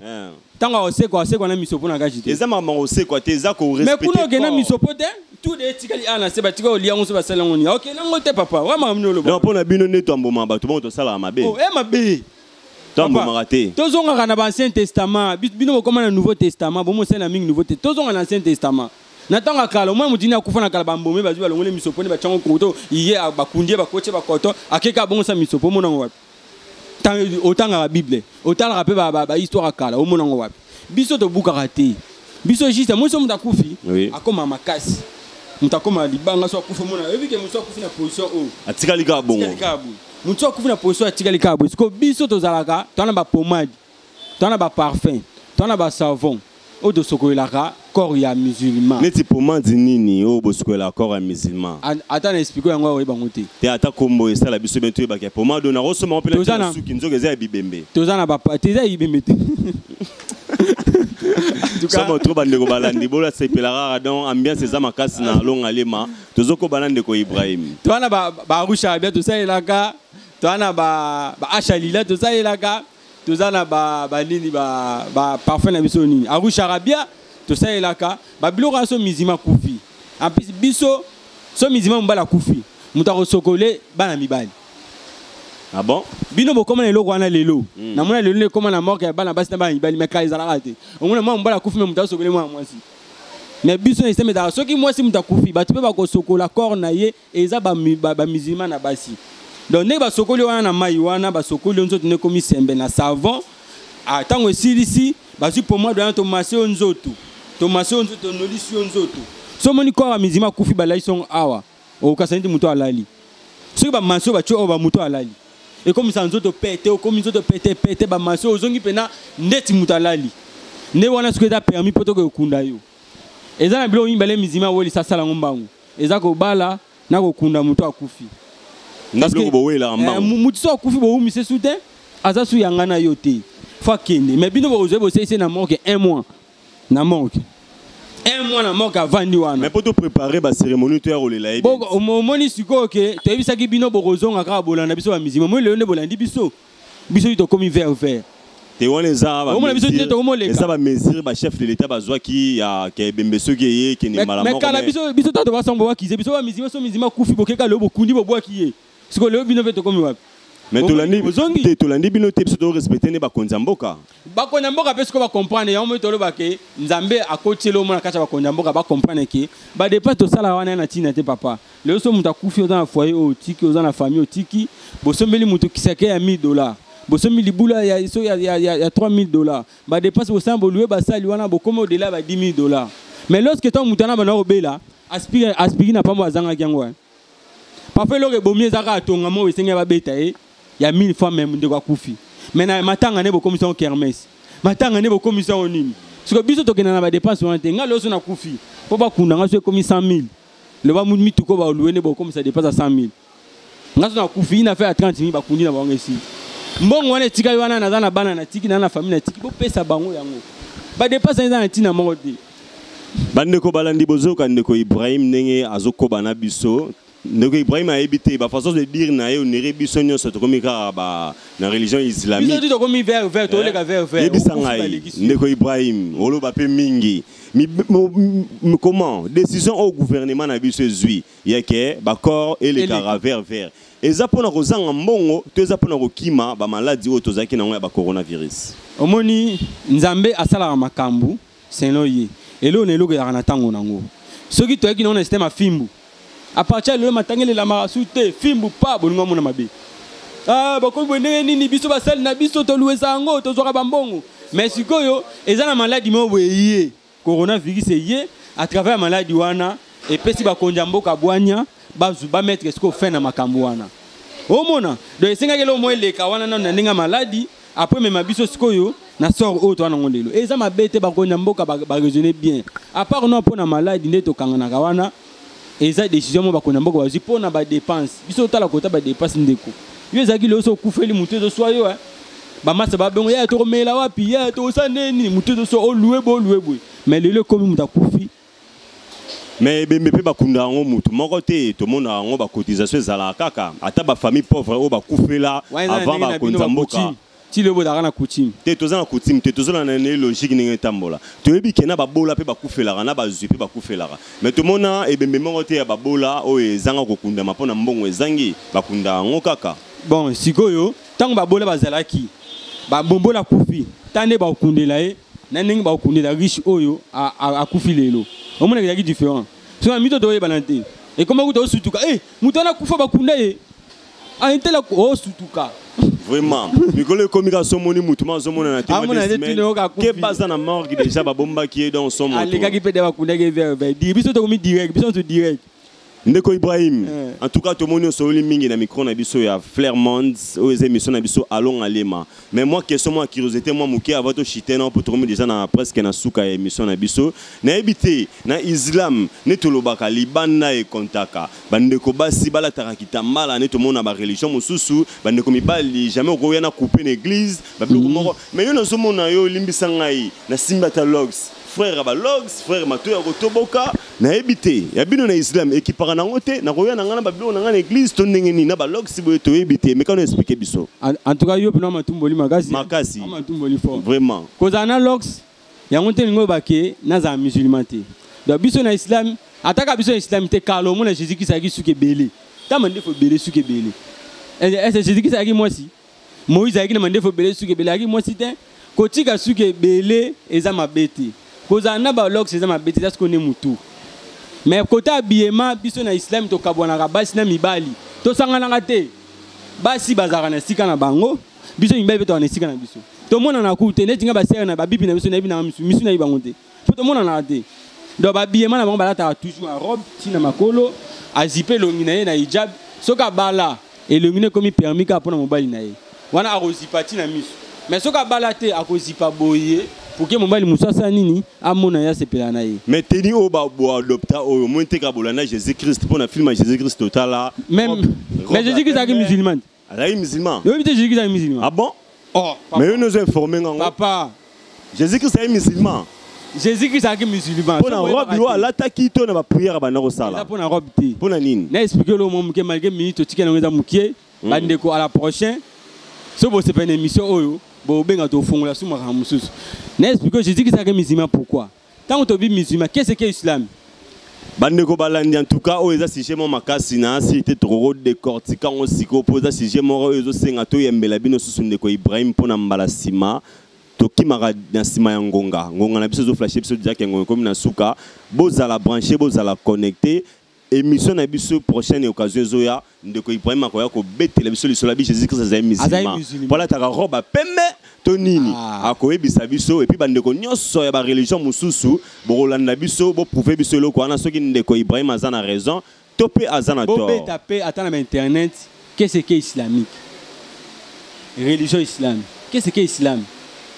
ntango akosekwa asekwa na miso mpo na gaji te eza makambo kosekwa te eza mais kuna korespecte okenda miso po te tout de etikali a na se batika olia yango so basala yango nini okende yango te papa. wa makambo nini non oloba mpo na bino nde toambomaka bato bongo tosalaka mabe Oh, e mabe toambomaka te tozongaka na baancien testament. Bi- bino bokoma na nouveau testament. Bomosala mingi nouveau te tozonga na ancien testament na ntango ya kala omoi motini akufa na kala bambome bazwi balongoli miso poni batyango koto iye a- bakundi ye bakotie bakoto akeki abongosa miso po omonango wapi? Otangaka bible otalaka mpe ba- ba- bahistoire ya kala omonango wapi? Biso tobukaka te. Biso juste moi so moto akufi akoma makasi. Moto akoma libanga so akufi omona oyebike moto akufi na position oyo? Atikali kaka bongo. Boye. Motu akufi na position atikali kaka boye. Siko biso tozalaka toa na bapomade toa na baparfum toa na basavon oyo tosokolelaka corps ya musulman. Neti pomade nini oyo bosukolela corps ya musulman? Ata na explike yango oyebango te. Te ata kombo esala biso bino toyebaka pomade oyo nakosoma Toza mpela na- suki nzoka eza ya bibembe. toza na bapa te eza yibembe te. Somo tro bandeko balandi bolasepela kaka donc ambiance eza makasi na longa lema. Tozokobana ndeko ibrahim. Toa na barushe arabia tosalelaka toa na baasha lila tosalelaka toza na ba- banini ba- baparfum na biso nini. Arushe arabia tosalelaka babiloko wana so mizima akufi amplis biso so mizima mobali akufi moto akosokole bana mibali. Ah bon? Bino bokóma na eloko wana lelo. Namona lelo nde na morke ya bana basi na bana mibali me kala ezalaka te omona mwana mobali akufi me moto asokole mwana mwasi. Me biso na eseme ezalaka soki mwasi moto akufi bato mpe bakosokola corps na ye eza bami- ba- bamizilma na basi donc ndenge basokoli wana na mai wana basokoli yo nzoto nde ekomi sembe na savon. Ah, ntango esilisi bazwi pomade wana tomasi yo nzoto. Nzoto nzoto. So omoni corps ya mizilma akufi balali songo awa. Okokasa neti moto alali. Soki bamasi oyo batie oyo bamoto alali. Ekomisa nzoto pete okomi nzoto pete pete bamasi oyo ozongi mpena ndeti moto alali. Nde wana soki eza permis mpo tokoki kokunda yo. Eza na biloko mizima awelisa asala yango mbangu. Eza kobala na kokunda moto akufi nde biloko bowelaka Eh, mbango mu- motu so akufi bowumisa su te aza su yanga na yo te. Fo akende mais bino bokozwa bosalisi na morke un mois. Na morke un mois na morke avandi wana. Mais mpo toprépare bacérémonie to ya kolela ye omoni sikoyo ke toyebisaki bino bokozonga kaka bolanda biso bamizima moi lelo nde bolandi biso. Biso ti tokomi vert vert. Te wana eza bamesure bachef de l'état bazwaki ya ke ebembe soki eye kende mbala me moko kala mais- biso tato basango bakize. Biso bamizima so mizima kufi bokeka leo bokundi bobwaki ye siko leo bino mpe tokomi wapi? Mais Omoni- tolandi bino te biso torespecte nde bakonzi ya mboka. Bakonzi ya mboka mpe siko bacomprendre. Yango mpe toloba ke nzambe akotieli omona kati ya bakonzi ya mboka bacomprendre ke. Badepa tosala wana na ntina te papa. Lelo so moto akufi oza na foyer oyo otiki oza na famille otiki bosombeli moto kisake ya 1000 dollar bosomi libula ya, so ya, ya, ya, ya 3000 dollar badepense bosala bolue basali wana bokomi odela ba 10 000 dollar mais lorsque ntango moto wana bana kobela aspiri na pambo azangaki yango wana parfois eloko ebomi eza kaka tongama oyo esengeli babeta ye ya mille fois meme ndeko na matanga nde bokomisa yango matanga nde bokomisa yango nini siko biso tokenda na badepense wana te ngai loso nakufi mpo bakunda ngai so ekomi 100 000 loba mu- mituko balue nde bokomisa depense ya 100 000 ngai so nakufi ina ya 30 000 bakundi na bango esili mbongo wana etikali wana naza na bana natiki naza na famille natiki bopesa bango yango badepense eza na ibrahim na biso ndeko ibrahim ayebi te bafaçon de dire na ye onere biso nyonso tokomi kaka ba- na religion biso islamique ti tokomi vert vert toleka vert vert. yebisa okufi ngai ndeko ibrahim oloba mpe mingi. Comment? Décision oyo gouvernement na biso ezwi. Yeke bacor elekaka Eleka. vert vert. Eza mpona kozanga mbongo to eza mpona kokima bamaladi oyo tozalaki nango ya bacoronavirus omoni nzambe asalaka makambo selo ye. Eloko na eloko ezalaka na ntango nango. Soki toyaki nango na systeme ya fimbu apartir ya lelo matanga elelamaka su te fimbu pa bolingo amona mabe Ah, bakomi boye ndenge nini biso basali na biso toluwesa yango tozwaka bambongo. Mais sikoyo eza na maladi moko boye ye coronavirus eye à travers maladi wana. Epesi bakonzi ya mboka bwanya bazwi bametre sikoyo fin na makambo wana? Omona donc esengaki eloko moko eleka wana nano na ndenge ya maladi apres mema biso sikoyo na sort oyo toza nango lelo eza mabe te bakonzi ya mboka bien. Apart no mpo na maladi nde tokanganaka eza décision moko bakonzi ya mboka bazwi mpo na badepense biso totala kota badepense ndeko yo ezalaki lelo so okufeli motu ezoswa yo bamasa babengo ya tokomela wapi ya tokosa nini motu toso olue boye olue boye mais lelo ekomi moto akufi mais ebembe mpe bakunda yango mutu moko te tomona yango bacotisation ezalaka kaka ata bafamille pauvre oyo bakufela avant bakonza mboka ti lelo bozalaka na coutume. Te toza na coutume te tozolanda na logique ndenge etambola. Toyebi ke na babola mpe bakufelaka na bazwi mpe bakufelaka. Mais tomona ebembe moko te ya babola oyo ezanga kokundama mpo na mbongo ezangi bakunda yango kaka. Bon sikoyo ntango babola bazalaki babombola akufi ta nde bakokundela ye na ndenge bakokundela riche oyo akufi lelo. Omona ezalaki différent. So na mito toyebana te. Ekoma kuta osutuka. E moto wana akufa bakunda ye. Aintela osutuka vraiment. Mikolo ekomi ka somoni mutu ma baza na morgue déjà babombaki ye mpe de bakundaki biso tokomi direct biso direct ndeko ibrahim eh. en tout cas tomoni osololi mingi na micro na biso ya flairmond oyo eza émission na biso along alema mais moi question mwa curiosité mwa moke avant toshite na mpo tokomi déjà na presque na suka ya émission na biso nayebi te na islam nde tolobaka libanda ekontaka bandeko basi balataka kitambala nde tomona bareligion mosusu bandeko mibali jamais okoya na coupe na église. Babiloko mm. moko mais yo nazomona yo olimbisa ngai nasimbi ata logs frère balogs frère matoya kotoboka nayebi te ya bino na islam ekipaka nango te nakoya na ngai na babiloko na ngai na église to ndenge nini? Na balogs boye toyebi te mekano explike biso? En tout cas yo mpena matumboli makasi makasi. Matumboli fort. Vraiment. Kozala na logs yango te lingo oyebake nazala musulman te. Donc biso na islam ataka biso na islam te kala omona jésus krist azalaki suki ebele. Ta mandefu ebele suki ebele. Ese jésus krist azalaki mwasi? Moïse azalaki na mandefu ebele suki ebele. Azalaki mwasi te kotika suki ebele eza mabe te kozala na balox eza mabe te eza soki one motu mais kote abiyema biso na islam tokabwanaka basi na mibali. Tosanganaka te. Basi bazalaka na esika na bango biso mibali mpe tozala na esika na biso. Tomonana ku te neti nga basere na babibi na biso nayebi nanga misu misu nayebi bango te. Mpo tomonanaka te. Donc babiyema na bango balataka toujours arobe ntina makolo azipe elongi na ye na hijab. Soki abala elongi no ekomi permis kaka mpona mobali na ye. Wana akozipa ntina miso mais soki abala te akozipa boye poke mobali mosusu asala nini amona ye asepela na ye. Mais teni oyo baadopta oyo moi nteka bolanda jésus christ mpo na filme ya jésus christ totala même mais jésus christ azalaki musulman. Te azalaki musulman. Oyebi te jésus christ azalaki musulman. Ah bon? Oh mais yo nozo informe ngango papa. Jésus christ azalaki musulman. Jésus christ azalaki musulman. Mpo na robe oyo alataki to na bapriere banda kosala. Mpo na robe te. Mpo na nini? Na explike lo mo moke malgré minute otikeli yango eza mokie bandeko à la prochaine. So bosepela na émission oyo bobenga tofungola su makambo mosusu na explike jésus kisaka musulman pourquoi? Ntango tobi musulman ce que islam? Bandeko balandi en tout cas oyo eza sujet moko makasi na asi te tokokodecortika yango sikoyo mpo eza sujet moko oyo ezosenga toyembela bino susu ndeko ibrahim mpo na mbala nsima tokimaka na nsima ya ngonga. Ngonga na biso ezoflashe biso diake ngonga ekomi na suka bozala branche bozala connecte émission na biso prochaine occasion ezoya ndeko ibrahim akoya kobetela biso lisolo bi jésus christ azali musulman. Mpo alataka robe pembe to nini? Akoyebisa biso epuis bandeko nyonso ya bareligion mosusu bokolanda biso boprouve biso eloko wana soki ndeko ibrahim aza na raison to mpe aza na bobeta mpe ata na bainternet qu'est-ce que islamique? Religion islam qu'est-ce que islam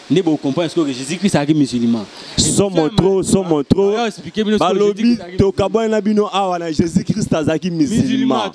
nde bocomprendre ce que jésus christ azalaki musulman. Somo tro somo tro balobi tokabwana na bino awa na jésus christ azalaki musulman.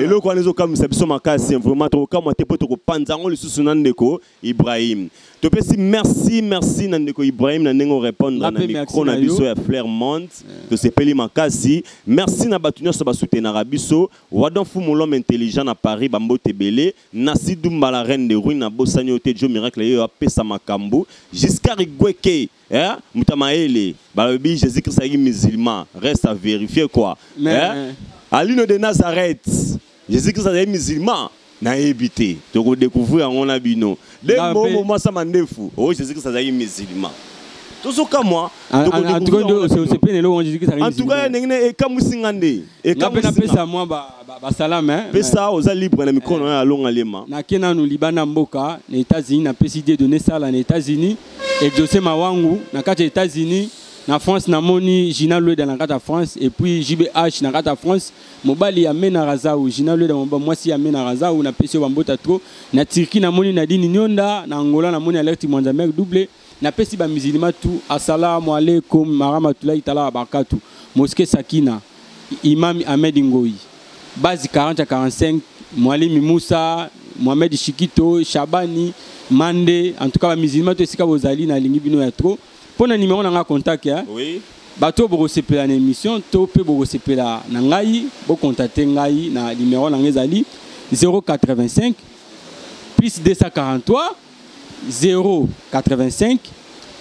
Eloko wana. Ezokamwisa biso makasi vraiment tokokamwa te mpo tokopanza yango lisusu na ndeko ibrahim. Topesi merci merci na ndeko ibrahim na ndenge orépondre na micro na biso ya flair monde tosepeli makasi merci na bato nyonso basutenaka biso wadon fu molome intelligent na paris bambote ebele nasi dumba la reine de ruine na bosani oyo te jo miracle yeyo apesa makambo giscard igweke eh? moto mayele balobi jésus christ azalaki musulman. Reste à vérifier quoi eh? alino de nazareth jésus christ azalaki musulman nayebi te tokodécouvrir yango na bino. Nde mbongo mwasa mandefu oyo jésus christ azalaki musulman tozokamwa antuka ndenge ekamwisi nga nde napesa mwa basalame pesa oza libre na mikono oyo alonga lema. Nake nanu libanda mboka na états-unis napesi die donné sala na états-unis exaucé mawangu na kati ya états-unis na france namoni gina lweda na kati ya france et puis jbh na kati ya france mobali amenaka zau gina lweda mwasi amenaka zau napesi bambota tro na turki namoni nadini nyonda na angola namoni alerte double napesi bamusulima tu assalamu alaikum maramatullahi taala wabarakatu moske sakina imam ahmed ngoi base 40 à 45 mwalimi musa mohamed shikito shabani mande. En tout cas to esika bozali nalingi bino ya mpo na nimero na nga contact ya. Oui. bato bokosepela na émission to mpe bokosepela na ngai bokontakte ngai na nimero na ngai ezali 085 plus 243 085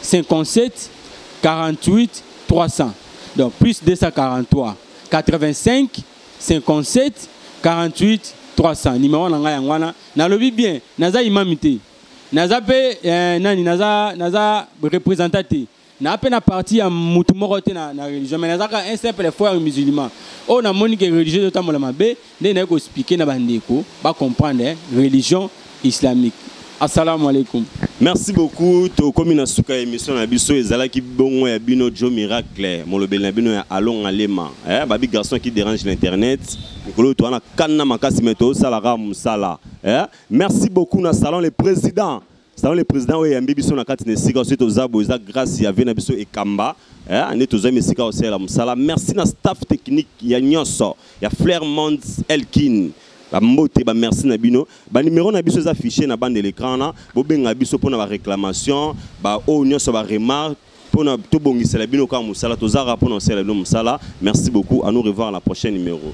57 48 300 donc plus 243 85 57 48 300 nimero na ngai yango wana. Nalobi bien. Naza imami te. Naza mpe eh, nani? Naza naza représentant te na mpe na parti ya mutu na, religion. Mais nazaka un simple frère musulman. Oyo namoni ke religion ezotambola mabe nde naye na bandeko eh, religion islamique assalamu alaikum. Merci beaucoup. Tokomi na suka ya émission na biso ezalaki bongo ya bino jo miracle. Molobeli na bino ya alonga lema eh, babi garçon qui dérange l'internet. Mikolo oyo toza na kana makasi eh. merci beaucoup. Na salon le président salon le président oyo eyambi biso na kati na esika soki grâce ya vie biso ekamba. Eh, nde tozwami esika merci na staff technique ya nyonso ya elkin bambote bamerci na bino. Banimero na bande de l'écran na bobenga biso mpona baréclamation tozalaka merci beaucoup. À nous revoir la prochaine numéro